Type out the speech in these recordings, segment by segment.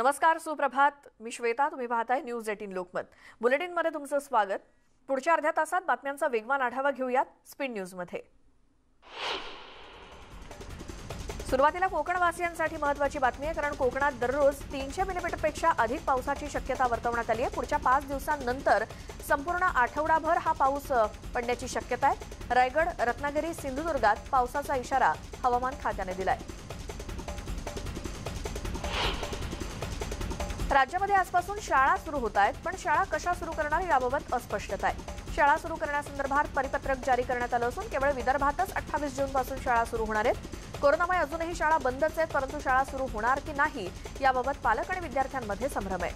नमस्कार सुप्रभात. मी श्वेता तुम्ही पाहताय न्यूज एटीन लोकमत. बुलेटिनमध्ये तुमचं स्वागत. पुढच्या अर्ध्या तासात बातम्यांचा वेगवान आढावा घेऊयात स्पीड न्यूजमध्ये सुरुवातीला कोकणवासियांसाठी महत्वाची बातमी आहे कारण कोकणात दररोज तीनशे मिलीमीटरपेक्षा अधिक पावसाची शक्यता वर्तवण्यात आली आहे. पुढच्या पाच दिवसांनंतर संपूर्ण आठवडाभर हा पाऊस पडण्याची शक्यता आहे. रायगड रत्नागिरी सिंधुदुर्गात पावसाचा इशारा हवामान खात्याने दिलाय. राज्यामध्ये आजपासून शाळा सुरू होत आहेत पण शाळा कशा सुरू करणार याबाबत अस्पष्टता आहे. शाळा सुरू करण्यासंदर्भात परिपत्रक जारी करण्यात आलं असून केवळ विदर्भातच अठ्ठावीस जून पासून शाळा सुरू होणार आहेत. कोरोनामुळे अजूनही शाळा बंदच आहेत परंतु शाळा सुरू होणार की नाही याबाबत पालक आणि विद्यार्थ्यांमध्ये संभ्रम आहे.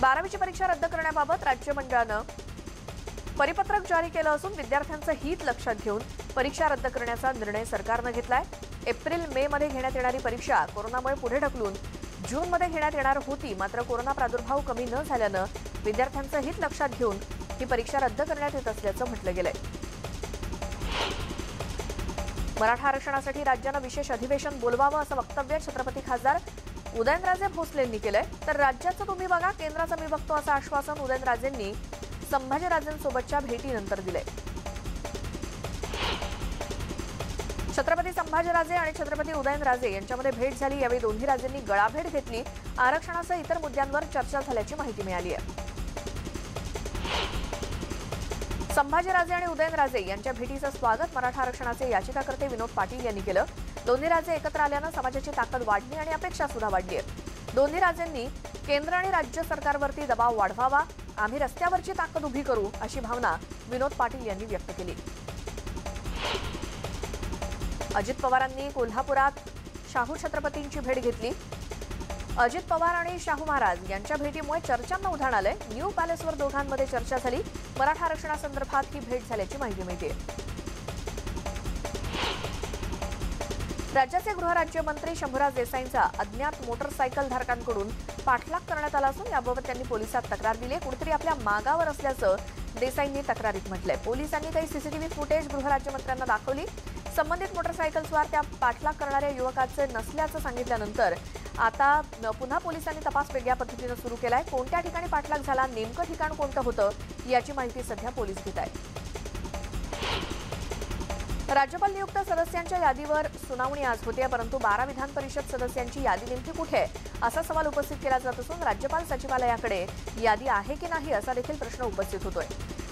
बारावीची परीक्षा रद्द करण्याबाबत राज्य मंडळानं परिपत्रक जारी केलं असून विद्यार्थ्यांचं हित लक्षात घेऊन परीक्षा रद्द करण्याचा निर्णय सरकारनं घेतलाय. एप्रिल मे मध्ये घेण्यात येणारी परीक्षा कोरोनामुळे पुढे ढकलून जूनमध्ये घेण्यात येणार होती मात्र कोरोना प्रादुर्भाव कमी न झाल्यानं विद्यार्थ्यांचं हित लक्षात घेऊन ही परीक्षा रद्द करण्यात येत असल्याचं म्हटलं गेलंय. मराठा आरक्षणासाठी राज्यानं विशेष अधिवेशन बोलवावं असं वक्तव्य छत्रपती खासदार उदयनराजे भोसलेंनी केलंय. तर राज्याचं तुम्ही बघा केंद्राचं मी बघतो असं आश्वासन उदयनराजेंनी संभाजीराजेंसोबतच्या भेटीनंतर दिलंय. छत्रपती संभाजीराजे आणि छत्रपती उदयनराजे यांच्यामध्ये भेट झाली. यावेळी दोन्ही राजेंनी गळाभेट घेतली. आरक्षणासह इतर मुद्द्यांवर चर्चा झाल्याची माहिती मिळाली आहे. संभाजीराजे आणि उदयनराजे यांच्या भेटीचं स्वागत मराठा आरक्षणाचे याचिकाकर्ते विनोद पाटील यांनी केलं. दोन्ही राजे एकत्र आल्यानं समाजाची ताकद वाढली आणि अपेक्षा सुद्धा वाढली आहे. दोन्ही राजेंनी केंद्र आणि राज्य सरकारवरती दबाव वाढवावा. आम्ही रस्त्यावरची ताकद उभी करू अशी भावना विनोद पाटील यांनी व्यक्त केली. अजित पवारांनी कोल्हापुरात शाहू छत्रपतींची भेट घेतली. अजित पवार आणि शाहू महाराज यांच्या भेटीमुळे चर्चांना उधाण आलंय. न्यू पॅलेसवर दोघांमध्ये चर्चा झाली. मराठा आरक्षणासंदर्भात ही भेट झाल्याची माहिती मिळते. राज्याचे गृहराज्यमंत्री शंभूराज देसाईंचा अज्ञात मोटरसायकल धारकांकडून पाठलाग करण्यात आला असून याबाबत त्यांनी पोलिसात तक्रार दिली. कुठेतरी आपल्या मागावर असल्याचं देसाईंनी तक्रारीत म्हटलंय. पोलिसांनी काही सीसीटीव्ही फुटेज गृहराज्यमंत्र्यांना दाखवली. संबंधित मोटरसायकल्सवर त्या पाठलाग करणाऱ्या युवकाचे नसल्याचं सांगितल्यानंतर आता पुन्हा पोलिसांनी तपास वेगळ्या पद्धतीनं सुरू केलाय. कोणत्या ठिकाणी पाठलाग झाला नेमकं ठिकाण कोणतं होतं याची माहिती सध्या पोलीस घेत आहेत. राज्यपाल नियुक्त सदस्यांच्या यादीवर सुनावणी आज होते परंतु बारा विधान परिषद सदस्यांची यादी नेमकी कुठे आहे असा सवाल उपस्थित केला जात असून राज्यपाल सचिवालयाकडे यादी आहे की नाही असा देखील प्रश्न उपस्थित होतोय.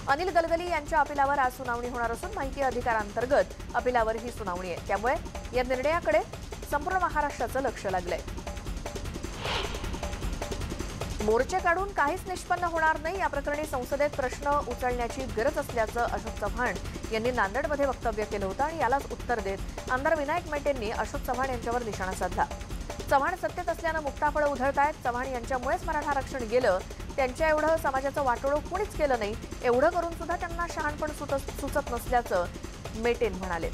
अनिल गलगली यांच्या अपिलावर आज सुनावणी होणार असून माहिती अधिकारांतर्गत अपिलावर ही सुनावणी आहे. त्यामुळे या निर्णयाकडे संपूर्ण महाराष्ट्राचं लक्ष लागलंय. मोर्चे काढून काहीच निष्पन्न होणार नाही या प्रकरणी संसदेत प्रश्न उचलण्याची गरज असल्याचं अशोक चव्हाण यांनी नांदेडमध्ये वक्तव्य केलं होतं आणि यालाच उत्तर देत आमदार विनायक मेटेंनी अशोक चव्हाण यांच्यावर निशाणा साधला. चव्हाण सत्तेत असल्यानं मुक्ताफळं उधळतायत. चव्हाण यांच्यामुळेच मराठा आरक्षण गेलं. त्यांच्या एवढं समाजाचं वाटोळं कोणीच केलं नाही एवढं करून सुद्धा त्यांना शहाणपण सुत- सुचत नसल्याचं मेटेन म्हणाले.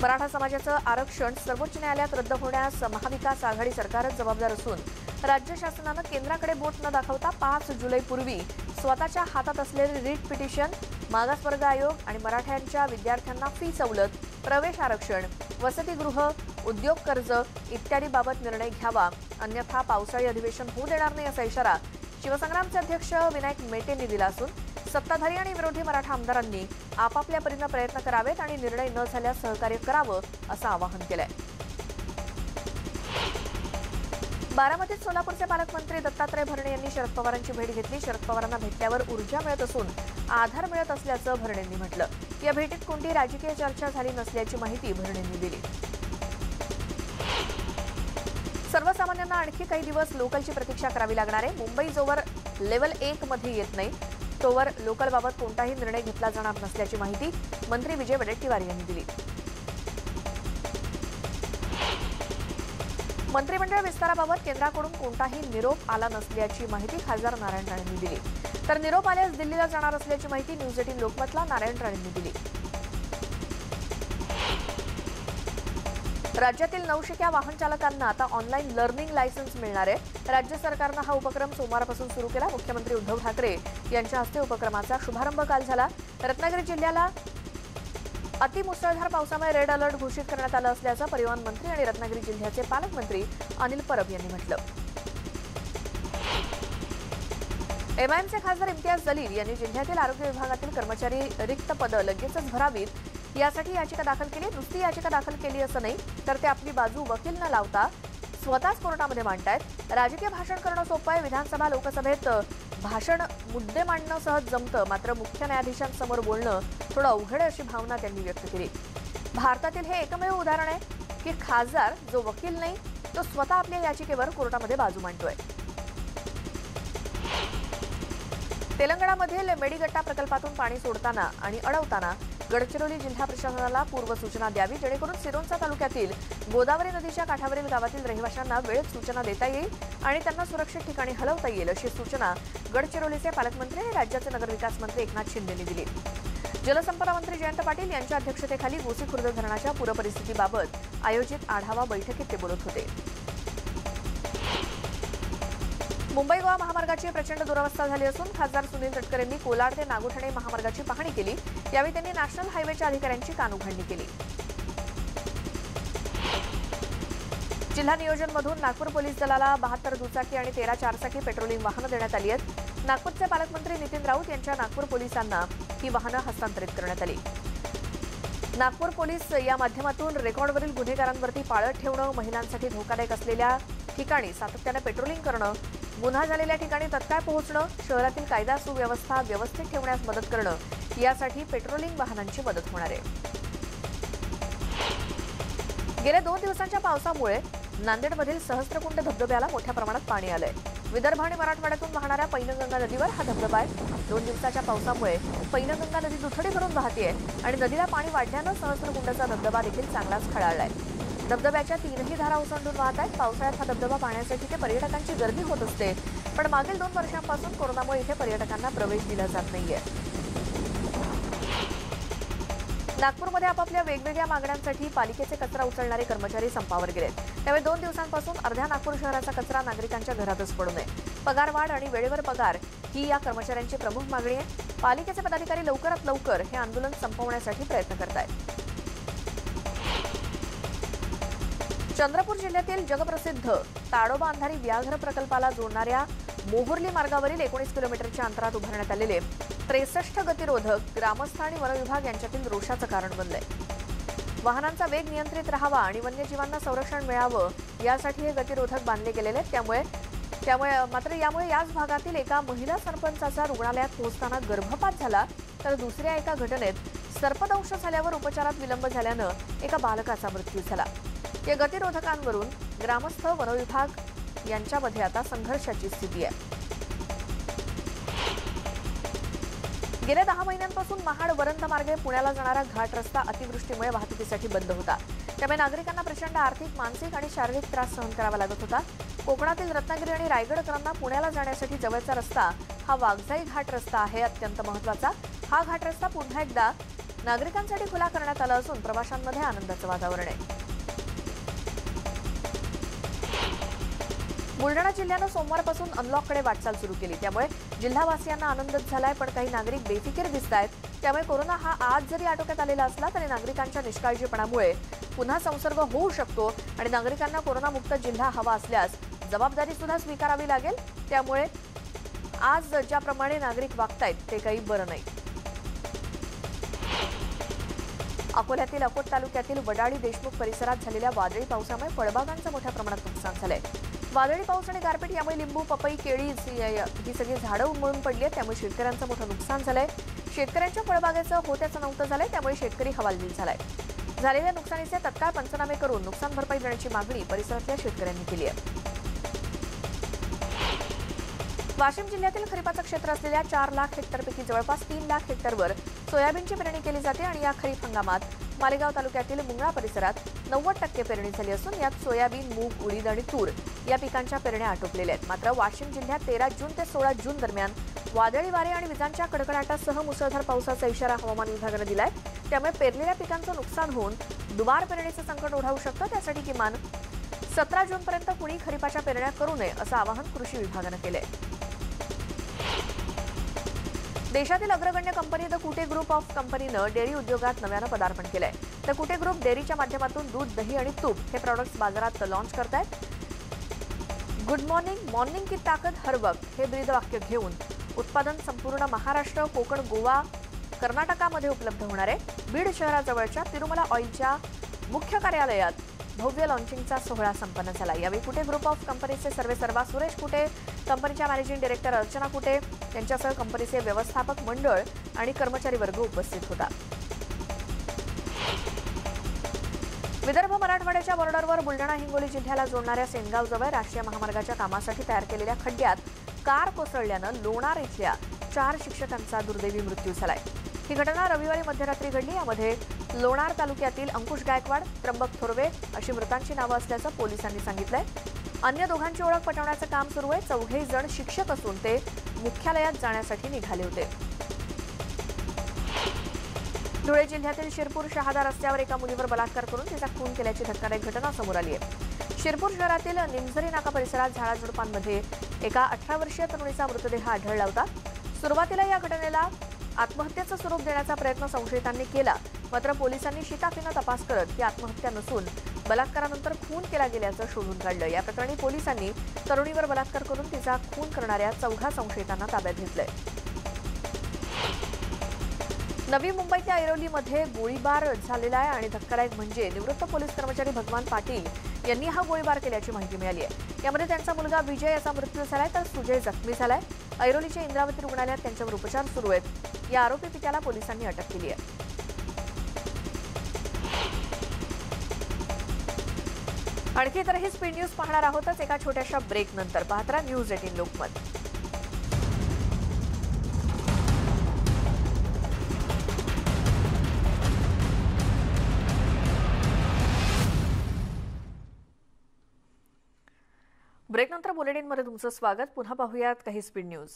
मराठा समाजाचं आरक्षण सर्वोच्च न्यायालयात रद्द होण्यास महाविकास आघाडी सरकारच जबाबदार असून राज्य शासनानं केंद्राकडे बोट न दाखवता पाच जुलैपूर्वी स्वतःच्या हातात असलेले रीट पिटिशन मागासवर्ग आयोग आणि मराठ्यांच्या विद्यार्थ्यांना फी सवलत प्रवेश आरक्षण वसतिगृह उद्योग कर्ज इत्यादीबाबत निर्णय घ्यावा. अन्यथा पावसाळी अधिवेशन होऊ देणार नाही असा इशारा शिवसंग्रामचे अध्यक्ष विनायक मेटेंनी दिला असून सत्ताधारी आणि विरोधी मराठा आमदारांनी आपापल्या परीनं प्रयत्न करावेत आणि निर्णय न झाल्यास सहकार्य करावं असं आवाहन केलंय. बारामतीत सोलापूरचे पालकमंत्री दत्तात्रय भरणे यांनी शरद पवारांची भेट घेतली. शरद पवारांना भेटल्यावर ऊर्जा मिळत असून आधार मिळत असल्याचं भरणेंनी म्हटलं. या भेटीत कोणती राजकीय चर्चा झाली नसल्याची माहिती भरणेंनी दिली. सर्वसामान्यांना आणखी काही दिवस लोकलची प्रतीक्षा करावी लागणार आहे. मुंबई जोवर लेवल एक मध्ये येत नाही. तोवर लोकलबाबत कोणताही निर्णय घेतला जाणार नसल्याची माहिती मंत्री विजय वडेट्टीवार यांनी दिली. मंत्रिमंडळ विस्ताराबाबत केंद्राकडून कोणताही निरोप आला नसल्याची माहिती खासदार नारायण राणेंनी दिली. तर निरोप आल्यास दिल्लीला जाणार असल्याची माहिती न्यूज एटीन लोकमतला नारायण राणेंनी दिली. राज्यातील नवशिक्या वाहन चालकांना आता ऑनलाईन लर्निंग लायसन्स मिळणार आहे. राज्य सरकारनं हा उपक्रम सोमवारपासून सुरू केला. मुख्यमंत्री उद्धव ठाकरे यांच्या हस्ते उपक्रमाचा शुभारंभ काल झाला. रत्नागिरी जिल्ह्याला अतिमुसळधार पावसामुळे रेड अलर्ट घोषित करण्यात आलं असल्याचं परिवहन मंत्री आणि रत्नागिरी जिल्ह्याचे पालकमंत्री अनिल परब यांनी म्हटलं. एमआयएमचे खासदार इम्तियाज जलील यांनी जिल्ह्यातील आरोग्य विभागातील कर्मचारी रिक्त पदं लगेचच भरावीत. यासाठी याचिका दाखल केली. नुसती याचिका दाखल केली असं नाही तर ते आपली बाजू वकील न लावता स्वतःच कोर्टामध्ये मांडतायत. राजकीय भाषण करणं सोपं आहे. विधानसभा लोकसभेत भाषण मुद्दे मांडणं सहज जमतं. मात्र मुख्य न्यायाधीशांसमोर बोलणं थोडं अवघड आहे अशी भावना त्यांनी व्यक्त केली. भारतातील हे एकमेव उदाहरण आहे की खासदार जो वकील नाही तो स्वतः आपल्या याचिकेवर कोर्टामध्ये बाजू मांडतोय. तेलंगणामधील मेडीगट्टा प्रकल्पातून पाणी सोडताना आणि अडवताना गडचिरोली जिल्हा प्रशासनाला पूर्वसूचना द्यावी जेणेकरून सिरोंचा तालुक्यातील गोदावरी नदीच्या काठावरील गावातील रहिवाशांना वेळेत सूचना देता येईल आणि त्यांना सुरक्षित ठिकाणी हलवता येईल अशी सूचना गडचिरोलीचे पालकमंत्री आणि राज्याचे नगरविकास मंत्री एकनाथ शिंदेंनी दिली. जलसंपदा मंत्री जयंत पाटील यांच्या अध्यक्षतेखाली गोसीखुर्द धरणाच्या पूरपरिस्थितीबाबत आयोजित आढावा बैठकीत ते बोलत होते. मुंबई गोवा महामार्गाची प्रचंड दुरावस्था झाली असून खासदार सुनील तटकरेंनी कोलाड ते नागोठणे महामार्गाची पाहणी केली. यावेळी त्यांनी नॅशनल हायवेच्या अधिकाऱ्यांची कानउघडणी केली. जिल्हा नियोजनमधून नागपूर पोलीस दलाला बहात्तर दुचाकी आणि तेरा चारचाकी पेट्रोलिंग वाहनं देण्यात आली आहेत. नागपूरचे पालकमंत्री नितीन राऊत यांच्या नागपूर पोलिसांना ही वाहनं हस्तांतरित करण्यात आली. नागपूर पोलीस या माध्यमातून रेकॉर्डवरील गुन्हेगारांवरती पाळत ठेवणं महिलांसाठी धोकादायक असलेल्या ठिकाणी सातत्यानं पेट्रोलिंग करणं गुन्हा झालेल्या ठिकाणी तत्काळ पोहोचणं शहरातील कायदा सुव्यवस्था व्यवस्थित ठेवण्यास मदत करणं यासाठी पेट्रोलिंग वाहनांची मदत होणार आहे. गेल्या दोन दिवसांच्या पावसामुळे नांदेडमधील सहस्त्रकुंड धबधब्याला मोठ्या प्रमाणात पाणी आलंय. विदर्भ आणि मराठवाड्यातून वाहणाऱ्या पैनगंगा नदीवर हा धबधबा आहे. दोन दिवसाच्या पावसामुळे पैनगंगा नदी दुथडी भरून वाहतीये आणि नदीला पाणी वाढल्यानं सहस्त्रकुंडचा धबधबा देखील चांगलाच खळाळलाय. धबधब्याच्या तीनही धारा ओसंडून वाहत आहेत. पावसाळ्यात हा धबधबा पाहण्यासाठी ते पर्यटकांची गर्दी होत असते. पण मागील दोन वर्षांपासून कोरोनामुळे इथे पर्यटकांना प्रवेश दिला जात नाहीये. नागपूरमध्ये आपापल्या वेगवेगळ्या मागण्यांसाठी पालिकेचे कचरा उचलणारे कर्मचारी संपावर गेलेत. त्यामुळे दोन दिवसांपासून अर्ध्या नागपूर शहराचा कचरा नागरिकांच्या घरातच पडू नये. पगारवाढ आणि वेळेवर पगार ही या कर्मचाऱ्यांची प्रमुख मागणी आहे. पालिकेचे पदाधिकारी लवकरात लवकर हे आंदोलन संपवण्यासाठी प्रयत्न करत आहेत चंद्रपूर जिल्ह्यातील जगप्रसिद्ध ताडोबा अंधारी व्याघ्र प्रकल्पाला जोडणाऱ्या मोहुर्ली मार्गावरील एकोणीस किलोमीटरच्या अंतरात उभारण्यात आलेले त्रेसष्ट गतिरोधक ग्रामस्थ आणि वनविभाग यांच्यातील रोषाचं कारण बनलंय. वाहनांचा वेग नियंत्रित राहावा आणि वन्यजीवांना संरक्षण मिळावं यासाठी हे गतिरोधक बांधले गेलेले आहेत. त्यामुळे त्यामुळे मात्र यामुळे याच भागातील एका महिला सरपंचाचा रुग्णालयात पोहोचताना गर्भपात झाला तर दुसऱ्या एका घटनेत सर्पदंश झाल्यावर उपचारात विलंब झाल्यानं एका बालकाचा मृत्यू झाला. या गतिरोधकांवरून ग्रामस्थ वनविभाग यांच्यामध्ये आता संघर्षाची स्थिती आहे. गेल्या दहा महिन्यांपासून महाड वरंद मार्गे पुण्याला जाणारा घाट रस्ता अतिवृष्टीमुळे वाहतुकीसाठी बंद होता. त्यामुळे नागरिकांना प्रचंड आर्थिक मानसिक आणि शारीरिक त्रास सहन करावा लागत होता. कोकणातील रत्नागिरी आणि रायगडकरांना पुण्याला जाण्यासाठी जवळचा रस्ता हा वाघजाई घाट रस्ता आहे अत्यंत महत्त्वाचा हा घाट रस्ता पुन्हा एकदा नागरिकांसाठी खुला करण्यात आला असून प्रवाशांमध्ये आनंदाचं वातावरण आहे. बुलढाणा जिल्ह्यानं सोमवारपासून अनलॉककडे वाटचाल सुरू केली. त्यामुळे जिल्हावासियांना आनंदच झालाय पण काही नागरिक बेफिकीर दिसत आहेत त्यामुळे कोरोना हा आज जरी आटोक्यात आलेला असला तरी नागरिकांच्या निष्काळजीपणामुळे पुन्हा संसर्ग होऊ शकतो आणि नागरिकांना कोरोनामुक्त जिल्हा हवा असल्यास जबाबदारी सुद्धा स्वीकारावी लागेल. त्यामुळे आज ज्याप्रमाणे नागरिक वागतायत ते काही बरं नाही. अकोल्यातील अकोट तालुक्यातील वडाळी देशमुख परिसरात झालेल्या वादळी पावसामुळे फळबागांचं मोठ्या प्रमाणात नुकसान झालंय. वादळी पाऊस आणि गारपीट यामुळे लिंबू पपई केळी ही सगळी झाडं उन्मळून पडली आहेत. त्यामुळे शेतकऱ्यांचं मोठं नुकसान झालंय. शेतकऱ्यांच्या फळबागेचं होत्याचं नव्हतं झालंय त्यामुळे शेतकरी हवालदिल झालाय. झालेल्या नुकसानीचे तत्काळ पंचनामे करून नुकसान भरपाई देण्याची मागणी परिसरातल्या शेतकऱ्यांनी केली आहे. वाशिम जिल्ह्यातील खरीपाचं क्षेत्र असलेल्या चार लाख हेक्टरपैकी जवळपास तीन लाख हेक्टरवर सोयाबीनची पेरणी केली जाते आणि या खरीप हंगामात मालेगाव तालुक्यातील मुंगळा परिसरात नव्वद टक्के पेरणी झाली असून यात सोयाबीन मूग उडीद आणि तूर या पिकांच्या पेरण्या आटोपलेल्या आहेत. मात्र वाशिम जिल्ह्यात तेरा जून ते सोळा जून दरम्यान वादळी वारे आणि विजांच्या कडकडाटासह मुसळधार पावसाचा इशारा हवामान विभागानं दिलाय. त्यामुळे पेरलेल्या पिकांचं नुकसान होऊन दुबार पेरणीचं संकट ओढावू शकतं. त्यासाठी किमान सतरा जूनपर्यंत कुणी खरीपाच्या पेरण्या करू नये असं आवाहन कृषी विभागानं केलंय. देशातील अग्रगण्य company the Kute group of कंपनीनं डेअरी उद्योगात नव्यानं पदार्पण केलंय. द कुटे ग्रुप डेअरीच्या माध्यमातून दूध दही आणि तूप हे प्रॉडक्ट्स बाजारात लॉन्च करत आहेत गुड मॉर्निंग मॉर्निंग की ताकद हर वक्त. हे ब्रीदवाक्य घेऊन उत्पादन संपूर्ण महाराष्ट्र कोकण गोवा कर्नाटकामध्ये उपलब्ध होणार आहे. बीड शहराजवळच्या तिरुमला ऑइलच्या मुख्य कार्यालयात भव्य लॉन्चिंगचा सोहळा संपन्न झाला. यावेळी कुठे ग्रुप ऑफ कंपनीचे सर्वे सर्वा सुरेश कुटे कंपनीच्या मॅनेजिंग डायरेक्टर अर्चना कुटे यांच्यासह कंपनीचे व्यवस्थापक मंडळ आणि कर्मचारी वर्ग उपस्थित होता. विदर्भ मराठवाड्याच्या बॉर्डरवर बुलढाणा हिंगोली जिल्ह्याला जोडणाऱ्या सेनगावजवळ राष्ट्रीय महामार्गाच्या कामासाठी तयार केलेल्या खड्ड्यात कार कोसळल्यानं लोणार इथल्या चार शिक्षकांचा दुर्दैवी मृत्यू झालाय. ही घटना रविवारी मध्यरात्री घडली. यामध्ये लोणार तालुक्यातील अंकुश गायकवाड त्र्यंबक थोरवे अशी मृतांची नावं असल्याचं पोलिसांनी सांगितलंय. अन्य दोघांची ओळख पटवण्याचं काम सुरू आहे. चौघेही जण शिक्षक असून ते मुख्यालयात जाण्यासाठी निघाले होते. धुळे जिल्ह्यातील शिरपूर शहादा रस्त्यावर एका मुलीवर बलात्कार करून तिचा खून केल्याची धक्कादायक घटना समोर आली आहे. शिरपूर शहरातील निमझरी नाका परिसरात झाडाझुडपांमध्ये एका अठरा वर्षीय तरुणीचा मृतदेह आढळला होता. सुरुवातीला या घटनेला आत्महत्येचं स्वरूप देण्याचा प्रयत्न संशयितांनी केला मात्र पोलिसांनी शिताफीनं तपास करत ही आत्महत्या नसून बलात्कारानंतर खून केला गेल्याचं शोधून काढलं. या प्रकरणी पोलिसांनी तरुणीवर बलात्कार करून तिचा खून करणाऱ्या चौघा संशयितांना ताब्यात घेतलंय. नवी मुंबईतल्या ऐरोलीमध्ये गोळीबार झालेला आहे आणि धक्कादायक म्हणजे निवृत्त पोलीस कर्मचारी भगवान पाटील यांनी हा गोळीबार केल्याची माहिती मिळाली आहे. यामध्ये त्यांचा मुलगा विजय याचा मृत्यू झालाय तर सुजय जखमी झालाय. ऐरोलीच्या इंद्रावती रुग्णालयात त्यांच्यावर उपचार सुरू आहेत. या आरोपी पित्याला पोलिसांनी अटक केली आहे. आणखी तर हे स्पीड न्यूज पाहणार आहोतच एका छोट्याशा ब्रेक नंतर पाहत्रा न्यूज एटीन लोकमत. ब्रेकनंतर बुलेटिनमध्ये तुमचं स्वागत. पुन्हा पाहूयात काही स्पीड न्यूज.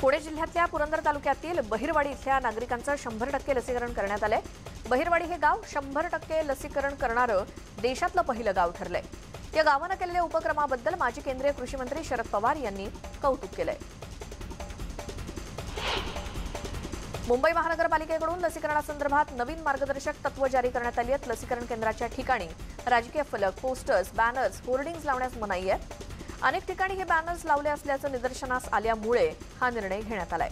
पुणे जिल्ह्यातल्या पुरंदर तालुक्यातील बहिरवाडी इथल्या नागरिकांचं शंभर टक्के लसीकरण करण्यात आलंय. बहिरवाडी हे गाव शंभर टक्के लसीकरण करणारं देशातलं पहिलं गाव ठरलंय. या गावानं केलेल्या उपक्रमाबद्दल माजी केंद्रीय कृषी मंत्री शरद पवार यांनी कौतुक केलंय. मुंबई महानगरपालिकेकडून लसीकरणासंदर्भात नवीन मार्गदर्शक तत्व जारी करण्यात आली आहेत. लसीकरण केंद्राच्या ठिकाणी राजकीय फलक पोस्टर्स बॅनर्स होर्डिंग्ज लावण्यास मनाई आहे. अनेक ठिकाणी हे बॅनर्स लावले असल्याचं निदर्शनास आल्यामुळे हा निर्णय घेण्यात आलाय.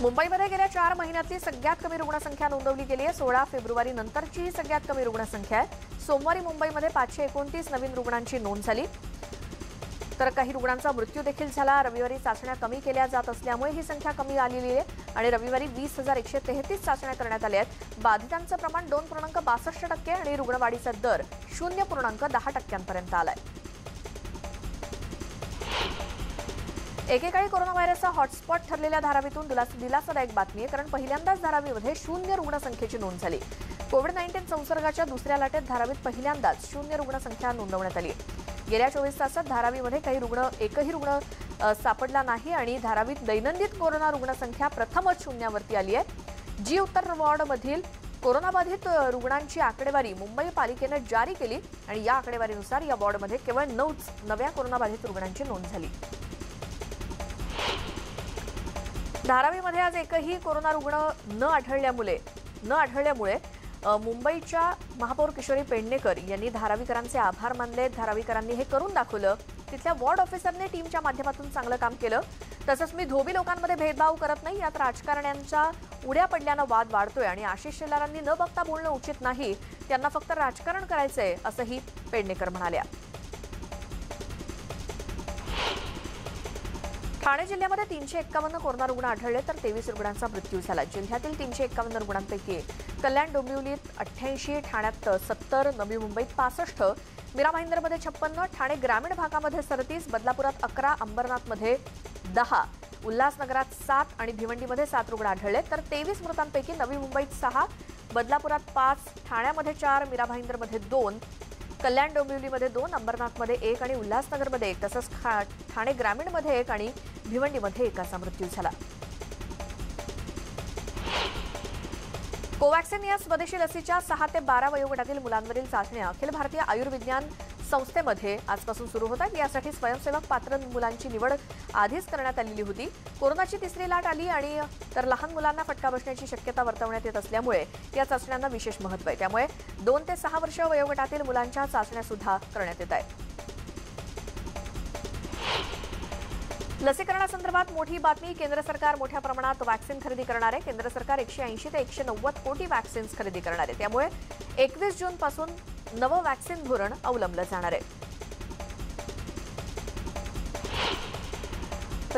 मुंबईमध्ये गेल्या चार महिन्यातली सगळ्यात कमी रुग्णसंख्या नोंदवली गेली आहे. सोळा फेब्रुवारी नंतरची ही सगळ्यात कमी रुग्णसंख्या आहे. सोमवारी मुंबईमध्ये पाचशे एकोणतीस नवीन रुग्णांची नोंद झाली. तर काही रुग्णांचा मृत्यू देखील झाला. रविवारी चाचण्या कमी केल्या जात असल्यामुळे ही संख्या कमी आलेली आहे आणि रविवारी वीस हजार एकशे तेहतीस चाचण्या करण्यात आल्या आहेत. बाधितांचं प्रमाण दोन पूर्णांक बासष्ट टक्के आणि रुग्णवाढीचा दर शून्य पूर्णांक दहा टक्क्यांपर्यंत आलाय. एकेकाळी कोरोना व्हायरसचा हॉटस्पॉट ठरलेल्या धारावीतून दिलास दिलासादायक बातमी आहे कारण पहिल्यांदाच धारावीमध्ये शून्य रुग्णसंख्येची नोंद झाली. कोविड नाईन्टीन संसर्गाच्या दुसऱ्या लाटेत धारावीत पहिल्यांदाच शून्य रुग्णसंख्या नोंदवण्यात आली गेल्या चोवीस तासात धारावीमध्ये काही रुग्ण एकही रुग्ण सापडला नाही आणि धारावीत दैनंदिन कोरोना रुग्णसंख्या प्रथमच शून्यावरती आली आहे. जी उत्तर वॉर्डमधील कोरोनाबाधित रुग्णांची आकडेवारी मुंबई पालिकेनं जारी केली आणि या आकडेवारीनुसार या वॉर्डमध्ये केवळ नऊच नव्या कोरोनाबाधित रुग्णांची नोंद झाली. धारावीमध्ये आज एकही कोरोना रुग्ण न आढळल्यामुळे न आढळल्यामुळे मुंबईच्या महापौर किशोरी पेडणेकर यांनी धारावीकरांचे आभार मानले. धारावीकरांनी हे करून दाखवलं. तिथल्या वॉर्ड ऑफिसरने टीमच्या माध्यमातून चांगलं काम केलं. तसंच मी धोबी लोकांमध्ये भेदभाव करत नाही. यात राजकारण्यांच्या उड्या पडल्यानं वाद वाढतोय आणि आशिष शेलारांनी न बघता बोलणं उचित नाही. त्यांना फक्त राजकारण करायचंय असंही पेडणेकर म्हणाल्या. ठाणे जिल्ह्यामध्ये तीनशे एक्कावन्न कोरोना रुग्ण आढळले तर तेवीस रुग्णांचा मृत्यू झाला. जिल्ह्यातील तीनशे एक्कावन्न रुग्णांपैकी कल्याण डोंबिवलीत अठ्ठ्याऐंशी ठाण्यात सत्तर नवी मुंबईत पासष्ट मीरा भाईंदरमध्ये छप्पन्न ठाणे ग्रामीण भागामध्ये सदतीस बदलापुरात अकरा अंबरनाथमध्ये दहा उल्हासनगरात सात आणि भिवंडीमध्ये सात रुग्ण आढळले. तर तेवीस मृतांपैकी नवी मुंबईत सहा बदलापुरात पाच ठाण्यामध्ये चार मीरा भाईंदरमध्ये दोन कल्याण डोंबिवलीमध्ये दोन अंबरनाथमध्ये एक आणि उल्हासनगरमध्ये एक. तसंच खा ठाणे ग्रामीणमध्ये एक आणि भिवंडीमध्ये एकाचा मृत्यू झाला. कोवॅक्सिन या स्वदेशी लसीच्या सहा ते बारा वयोगटातील मुलांवरील चाचण्या अखिल भारतीय आयुर्विज्ञान संस्थेमध्ये आजपासून सुरू होत आहेत यासाठी स्वयंसेवक पात्र मुलांची निवड आधीच करण्यात आलेली होती. कोरोनाची तिसरी लाट आली आणि तर लहान मुलांना फटका बसण्याची शक्यता वर्तवण्यात येत असल्यामुळे या चाचण्यांना विशेष महत्त्व आहे. त्यामुळे दोन ते सहा वर्ष वयोगटातील मुलांच्या चाचण्या सुद्धा करण्यात येत आहेत. लसीकरणासंदर्भात मोठी बातमी. केंद्र सरकार मोठ्या प्रमाणात वॅक्सिन खरेदी करणार आहे. केंद्र सरकार एकशे ऐंशी ते एकशे नव्वद कोटी वॅक्सिन्स खरेदी करणार आहे. त्यामुळे एकवीस जूनपासून नवं वॅक्सिन धोरण अवलंबलं जाणार आहे.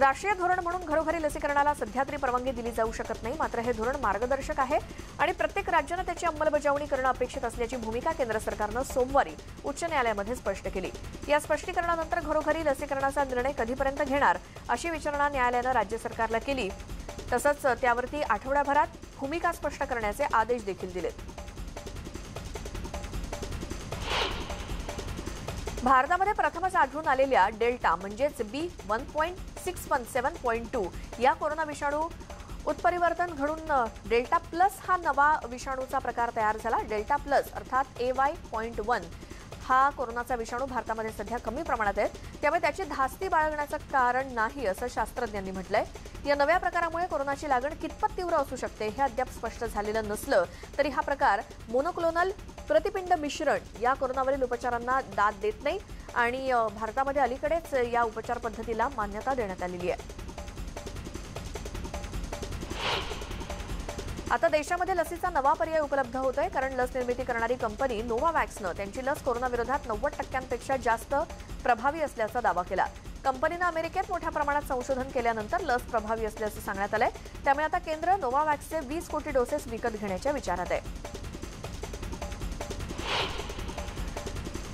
राष्ट्रीय धोरण म्हणून घरोघरी लसीकरणाला सध्या तरी परवानगी दिली जाऊ शकत नाही. मात्र हे धोरण मार्गदर्शक आहे आणि प्रत्येक राज्यानं त्याची अंमलबजावणी करणं अपेक्षित असल्याची भूमिका केंद्र सरकारनं सोमवारी उच्च न्यायालयामध्ये स्पष्ट केली. या स्पष्टीकरणानंतर घरोघरी लसीकरणाचा निर्णय कधीपर्यंत घेणार अशी विचारणा न्यायालयानं राज्य सरकारला केली. तसंच त्यावरती आठवड्याभरात भूमिका स्पष्ट करण्याचे आदेश देखील दिलेत. भारतामध्ये प्रथमच आढळून आलेल्या डेल्टा म्हणजेच B one point six one seven point two या कोरोना विषाणू उत्परिवर्तन घडून डेल्टा प्लस हा नवा विषाणूचा प्रकार तयार झाला. डेल्टा प्लस अर्थात ए वाय पॉईंट वन हा कोरोनाचा विषाणू भारतामध्ये सध्या कमी प्रमाणात आहे. त्यामुळे त्याची धास्ती बाळगण्याचं कारण नाही असं शास्त्रज्ञांनी म्हटलंय. या नव्या प्रकारामुळे कोरोनाची लागण कितपत तीव्र असू शकते हे अद्याप स्पष्ट झालेलं नसलं तरी हा प्रकार मोनोक्लोनल प्रतिपिंड मिश्रण या कोरोनावरील उपचारांना दाद देत नाही आणि भारतामध्ये अलीकडेच या उपचार पद्धतीला मान्यता देण्यात आलेली आहे. आता देशामध्ये लसीचा नवा पर्याय उपलब्ध होतोय कारण लस निर्मिती करणारी कंपनी नोवावॅक्सनं त्यांची लस कोरोनाविरोधात नव्वद टक्क्यांपेक्षा जास्त प्रभावी असल्याचा दावा केला. कंपनीनं अमेरिकेत मोठ्या प्रमाणात संशोधन केल्यानंतर लस प्रभावी असल्याचं सांगण्यात आलंय. त्यामुळे आता केंद्र नोवावॅक्सचे वीस कोटी डोसेस विकत घेण्याच्या विचारात आहे.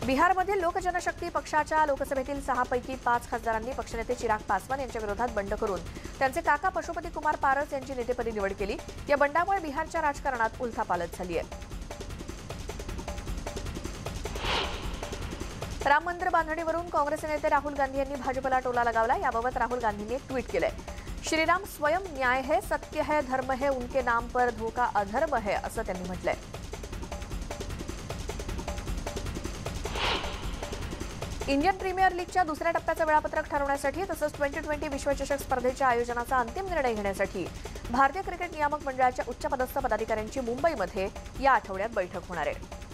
बिहारमध्ये लोकजनशक्ती पक्षाच्या लोकसभेतील सहापैकी पाच खासदारांनी पक्षनेते चिराग पासवान यांच्या विरोधात बंड करून त्यांचे काका पशुपती कुमार पारस यांची नेतेपदी निवड केली. या बंडामुळे बिहारच्या राजकारणात उलथापालथ झाली आहे राम मंदिर बांधणीवरून काँग्रेसचे नेते राहुल गांधी यांनी भाजपला टोला लगावला. याबाबत राहुल गांधींनी एक ट्विट केलंय. श्रीराम स्वयं न्याय है सत्य है धर्म है उनके नाम पर धोका अधर्म है असं त्यांनी म्हटलंय. इंडियन प्रीमियर लीगच्या दुसऱ्या टप्प्याचं वेळापत्रक ठरवण्यासाठी तसंच ट्वेंटी ट्वेंटी विश्वचषक स्पर्धेच्या आयोजनाचा अंतिम निर्णय घेण्यासाठी भारतीय क्रिकेट नियामक मंडळाच्या उच्चपदस्थ पदाधिकाऱ्यांची मुंबईमध्ये या आठवड्यात बैठक होणार आहे.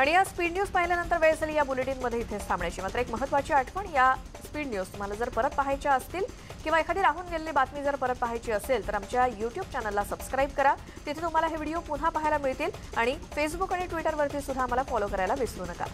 आणि या स्पीड न्यूज पाहिल्यानंतर वेळ झाली या बुलेटिनमध्ये इथेच थांबण्याची. मात्र एक महत्वाची आठवण या स्पीड न्यूज तुम्हाला जर परत पाहायच्या असतील किंवा एखादी राहून गेलेली बातमी जर परत पाहायची असेल तर आमच्या युट्यूब चॅनलला सबस्क्राईब करा. तिथे तुम्हाला हे व्हिडिओ पुन्हा पाहायला मिळतील आणि फेसबुक आणि ट्विटरवरती सुद्धा आम्हाला फॉलो करायला विसरू नका.